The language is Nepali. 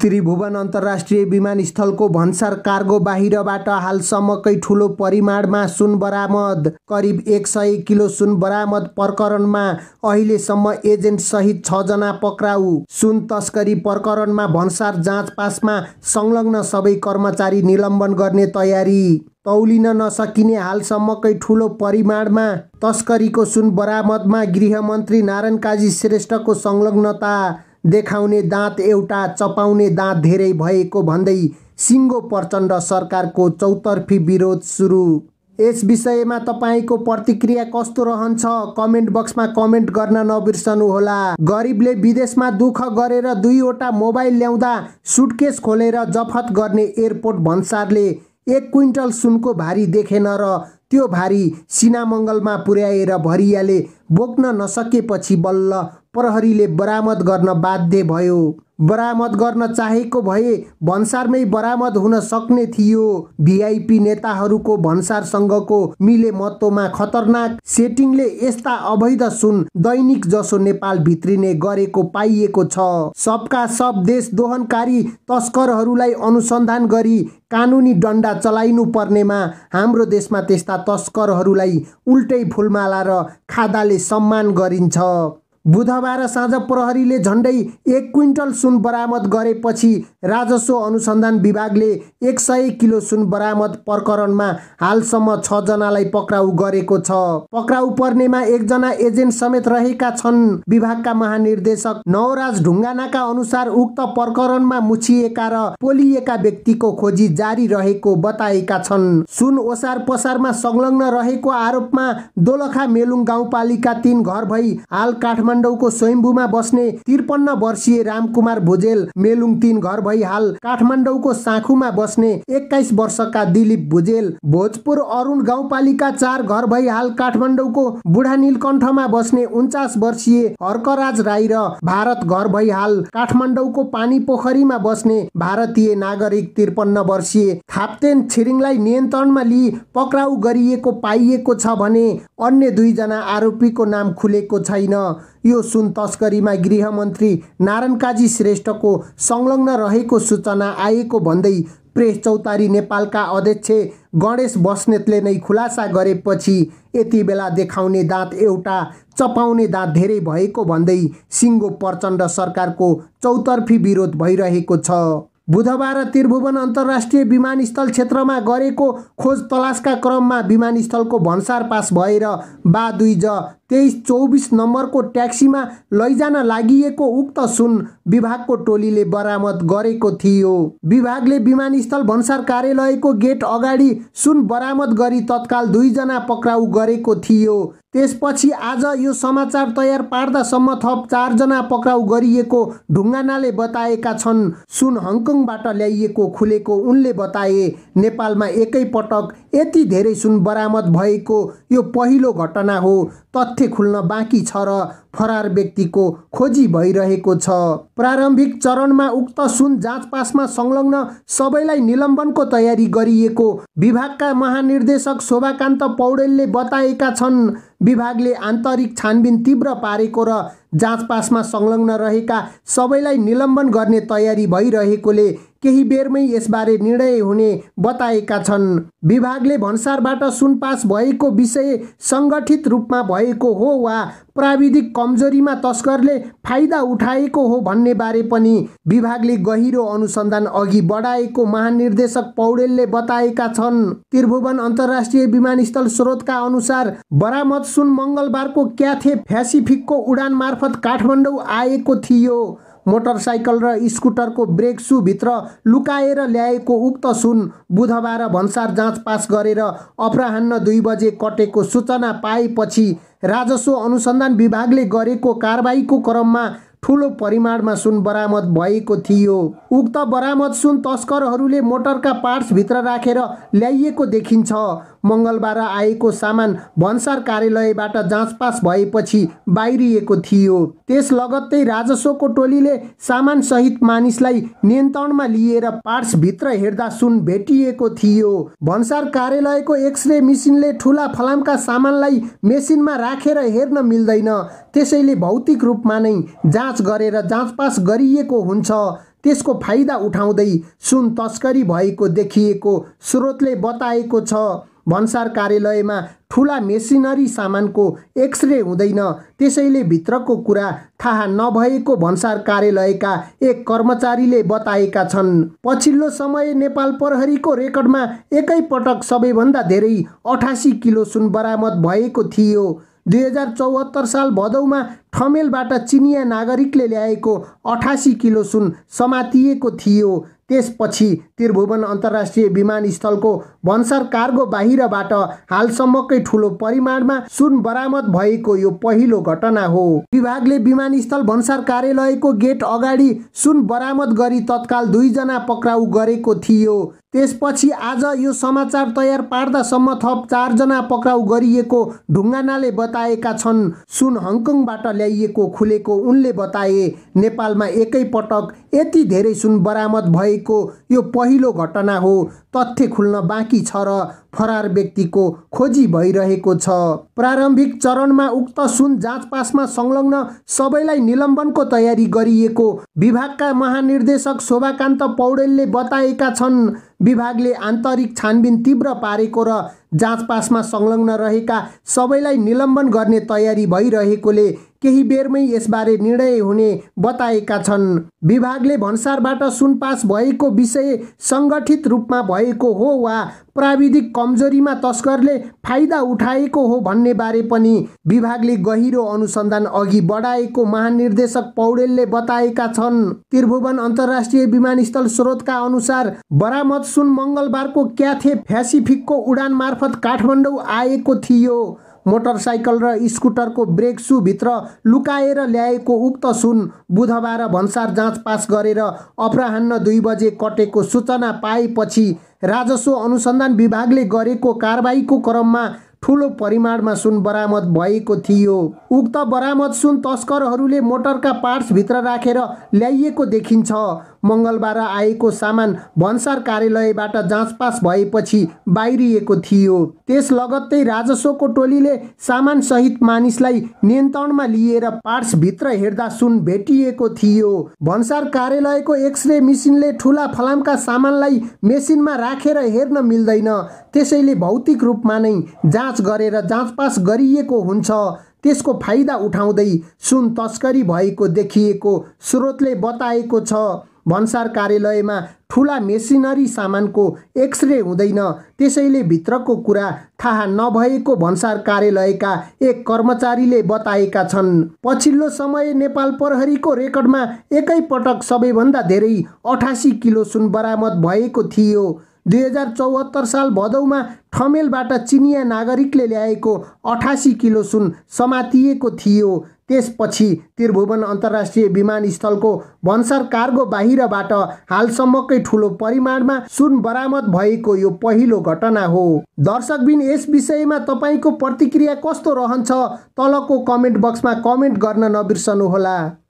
त्रिभुवन अन्तर्राष्ट्रिय विमानस्थलको भन्सार कार्गो बाहिरबाट हालसम्मकै ठूलो परिमाणमा सुन बरामद। करिब एक सय किलो सुन बरामद प्रकरणमा अहिलेसम्म एजेन्ट सहित छजना पक्राउ। सुन तस्करी प्रकरणमा भन्सार जाँच पासमा संलग्न सबै कर्मचारी निलम्बन गर्ने तयारी। तौलिन नसकिने हालसम्मकै ठूलो परिमाणमा तस्करीको सुन बरामदमा गृहमन्त्री नारायण काजी श्रेष्ठको संलग्नता। देखाउने दाँत एउटा चपाउने दाँत धेरै भएको भन्दै सिङ्गो प्रचण्ड सरकारको चौतर्फी विरोध सुरु। यस विषयमा तपाईँको प्रतिक्रिया कस्तो रहन्छ? कमेन्ट बक्समा कमेन्ट गर्न नबिर्सनुहोला। गरिबले विदेशमा दुःख गरेर दुईवटा मोबाइल ल्याउँदा सुटकेस खोलेर जफत गर्ने एयरपोर्ट भन्सारले एक क्विन्टल सुनको भारी देखेन र त्यो भारी सिनामङ्गलमा पुर्याएर भरियाले बोक्न नसकेपछि बल्ल प्रहरीले बरामद गर्न बाध्य भयो। बरामद गर्न चाहेको भए भन्सारमै बरामद हुन सक्ने थियो। भिआइपी नेताहरूको भन्सारसँगको मिले मतोमा खतरनाक सेटिङले यस्ता अवैध सुन दैनिक जसो नेपाल भित्रिने गरेको पाइएको छ। सबका सब देश दोहनकारी तस्करहरूलाई अनुसन्धान गरी कानुनी डन्डा चलाइनु पर्नेमा हाम्रो देशमा त्यस्ता तस्करहरूलाई उल्टै फुलमाला र खादाले सम्मान गरिन्छ। बुधबार साँझ प्रहरीले झन्डै एक क्विन्टल सुन बरामद गरेपछि राजस्व अनुसन्धान विभागले एक सय किलो सुन बरामद प्रकरणमा हालसम्म छजनालाई पक्राउ गरेको छ। पक्राउ पर्नेमा एकजना एजेन्ट समेत रहेका छन्। विभागका महानिर्देशक नवराज ढुङ्गानाका अनुसार उक्त प्रकरणमा मुछिएका र पोलिएका व्यक्तिको खोजी जारी रहेको बताएका छन्। सुन ओसार पसारमा संलग्न रहेको आरोपमा दोलखा मेलुङ गाउँपालिका तीन घर भई हाल काठमाडौँ काठमाडौँको स्वयम्भूमा बस्ने त्रिपन्न वर्षीय रामकुमार भुजेल मेलुङ तिन घर भई हाल काठमाडौँको साखुमा बस्ने एक्काइस वर्षका दिलीप भुजेल भोजपुर अरुण गाउँपालिका चार घर भई हाल काठमाडौँको बुढा नीलकण्ठमा बस्ने उन्चास वर्षीय हर्कराज राई र भारत घर भई हाल काठमाडौँको पानी पोखरीमा बस्ने भारतीय नागरिक त्रिपन्न वर्षीय थाप्तेन छिरिङलाई नियन्त्रणमा लिई पक्राउ गरिएको पाइएको छ भने अन्य दुईजना आरोपीको नाम खुलेको छैन। यो सुन तस्करीमा गृहमन्त्री नारायण काजी श्रेष्ठको संलग्न रहेको सूचना आएको भन्दै प्रेस चौतारी नेपालका अध्यक्ष गणेश बस्नेतले नै खुलासा गरेपछि यति बेला देखाउने दाँत एउटा चपाउने दाँत धेरै भएको भन्दै सिङ्गो प्रचण्ड सरकारको चौतर्फी विरोध भइरहेको छ। बुधबार त्रिभुवन अन्तर्राष्ट्रिय विमानस्थल क्षेत्रमा गरेको खोज तलासका क्रममा विमानस्थलको भन्सार पास भएर बा दुई ज तेइस चौबिस नम्बरको ट्याक्सीमा लैजान लागि उक्त सुन विभागको टोलीले बरामद गरेको थियो। विभागले विमानस्थल भन्सार कार्यालयको गेट अगाडि सुन बरामद गरी तत्काल दुईजना पक्राउ गरेको थियो। त्यसपछि आज यो समाचार तयार पार्दासम्म थप चारजना पक्राउ गरिएको ढुङ्गानाले बताएका छन्। सुन हङकङबाट ल्याइएको खुलेको उनले बताए नेपालमा एकैपटक यति धेरै सुन बरामद भएको यो पहिलो घटना हो। तथ्य खुल्न बाँकी छ र फरार व्यक्तिको खोजी भइरहेको छ। प्रारम्भिक चरणमा उक्त सुन जाँच पासमा संलग्न सबैलाई निलम्बनको तयारी गरिएको विभागका महानिर्देशक शोभाकान्त पौडेलले बताएका छन् विभागले आन्तरिक छानबिन तीव्र पारेको र जाँच पासमा संलग्न रहेका सबैलाई निलम्बन गर्ने तयारी भइरहेकोले केही बेरमै यसबारे निर्णय हुने बताएका छन्। विभागले भन्सारबाट सुन पास भएको विषय सङ्गठित रूपमा भएको हो वा प्राविधिक कमजोरीमा तस्करले फाइदा उठाएको हो भन्ने बारे पनि विभागले गहिरो अनुसन्धान अघि बढाएको महानिर्देशक पौडेलले बताएका छन्। त्रिभुवन अन्तर्राष्ट्रिय विमानस्थल स्रोतका अनुसार बरामद सुन मङ्गलबारको क्याथे फ्यासिफिकको उडान मार्फत काठमाडौँ आएको थियो। मोटरसाइकल र स्कुटरको ब्रेक सुभित्र लुकाएर ल्याएको उक्त सुन बुधबार भन्सार जाँच पास गरेर अपराह्न दुई बजे कटेको सूचना पाएपछि राजस्व अनुसन्धान विभागले गरेको कारबाहीको क्रममा ठुलो परिमाणमा सुन बरामद भएको थियो। उक्त बरामद सुन तस्करहरूले मोटरका पार्ट्सभित्र राखेर ल्याइएको देखिन्छ। मङ्गलबार आएको सामान भन्सार कार्यालयबाट जाँच पास भएपछि बाहिरिएको थियो। त्यस लगत्तै राजस्वको टोलीले सामान सहित मानिसलाई नियन्त्रणमा लिएर पार्ट्सभित्र हेर्दा सुन भेटिएको थियो। भन्सार कार्यालयको एक्सरे मेसिनले ठुला फलामका सामानलाई मेसिनमा राखेर हेर्न मिल्दैन। त्यसैले भौतिक रूपमा नै जाँच जाँच गरेर जाँचपास गरिएको हुन्छ। त्यसको फाइदा उठाउँदै सुन तस्करी भएको देखिएको स्रोतले बताएको छ। भन्सार कार्यालयमा ठुला मेसिनरी सामानको एक्सरे हुँदैन। त्यसैले भित्रको कुरा थाहा नभएको भन्सार कार्यालयका एक कर्मचारीले बताएका छन्। पछिल्लो समय नेपाल प्रहरीको रेकर्डमा एकैपटक सबैभन्दा धेरै अठासी किलो सुन बरामद भएको थियो। दुई हजार चौहत्तर साल भदौमा ठमेलबाट चिनिया नागरिकले ल्याएको अठासी किलो सुन समातिएको थियो। त्यसपछि त्रिभुवन अन्तर्राष्ट्रिय विमानस्थलको भन्सार कार्गो बाहिरबाट हालसम्मकै ठुलो परिमाणमा सुन बरामद भएको यो पहिलो घटना हो। विभागले विमानस्थल भन्सार कार्यालयको गेट अगाडि सुन बरामद गरी तत्काल दुईजना पक्राउ गरेको थियो। त्यसपछि आज यो समाचार तयार पार्दासम्म थप चारजना पक्राउ गरिएको ढुङ्गानाले बताएका छन्। सुन हङकङबाट ल्याइएको खुलेको उनले बताए नेपालमा एकैपटक यति धेरै सुन बरामद भएको यो पहिलो घटना हो। तथ्य खुल्न बाँकी छ र फरार व्यक्तिको खोजी भइरहेको छ। प्रारम्भिक चरणमा उक्त सुन जाँचपासमा संलग्न सबैलाई निलम्बनको तयारी गरिएको विभागका महानिर्देशक शोभाकान्त पौडेलले बताएका छन् विभागले आन्तरिक छानबिन तीव्र पारेको र जाँचपासमा संलग्न रहेका सबैलाई निलम्बन गर्ने तयारी भइरहेकोले केही बेरमै यसबारे निर्णय हुने बताएका छन्। विभागले भन्सारबाट सुन पास भएको विषय सङ्गठित रूपमा भएको हो वा प्राविधिक कमजोरीमा तस्करले फाइदा उठाएको हो भन्ने बारे पनि विभागले गहिरो अनुसन्धान अघि बढाएको महानिर्देशक पौडेलले बताएका छन्। त्रिभुवन अन्तर्राष्ट्रिय विमानस्थल स्रोतका अनुसार बरामद सुन मङ्गलबारको क्याथे फ्यासिफिकको उडान मार्फत काठमाडौँ आएको थियो। मोटरसाइकल र स्कुटरको ब्रेक सुभित्र लुकाएर ल्याएको उक्त सुन बुधबार भन्सार जाँच पास गरेर अपराह्न दुई बजे कटेको सूचना पाएपछि राजस्व अनुसन्धान विभागले गरेको कारबाहीको क्रममा ठुलो परिमाणमा सुन बरामद भएको थियो। उक्त बरामद सुन तस्करहरूले मोटरका पार्ट्सभित्र राखेर ल्याइएको देखिन्छ। मङ्गलबार आएको सामान भन्सार कार्यालयबाट जाँचपास भएपछि बाहिरिएको थियो। त्यस लगत्तै राजस्वको टोलीले सामानसहित मानिसलाई नियन्त्रणमा लिएर पार्ट्सभित्र हेर्दा सुन भेटिएको थियो। भन्सार कार्यालयको एक्सरे मेसिनले ठुला फलामका सामानलाई मेसिनमा राखेर हेर्न मिल्दैन। त्यसैले भौतिक रूपमा नै जाँच गरेर जाँचपास गरिएको हुन्छ। त्यसको फाइदा उठाउँदै सुन तस्करी भएको देखिएको स्रोतले बताएको छ। भन्सार कार्यालयमा ठुला मेसिनरी सामानको एक्सरे हुँदैन। त्यसैले भित्रको कुरा थाहा नभएको भन्सार कार्यालयका एक कर्मचारीले बताएका छन्। पछिल्लो समय नेपाल प्रहरीको रेकर्डमा एकैपटक सबैभन्दा धेरै अठासी किलो सुन बरामद भएको थियो। दुई हजार चौहत्तर साल भदौमा ठमेलबाट चिनिया नागरिकले ल्याएको अठासी किलो सुन समातिएको थियो। त्यसपछि त्रिभुवन अन्तर्राष्ट्रिय विमानस्थलको भन्सार कार्गो बाहिरबाट हालसम्मकै ठुलो परिमाणमा सुन बरामद भएको यो पहिलो घटना हो। दर्शकबिन यस विषयमा तपाईँको प्रतिक्रिया कस्तो रहन्छ तलको कमेन्ट बक्समा कमेन्ट गर्न नबिर्सनुहोला।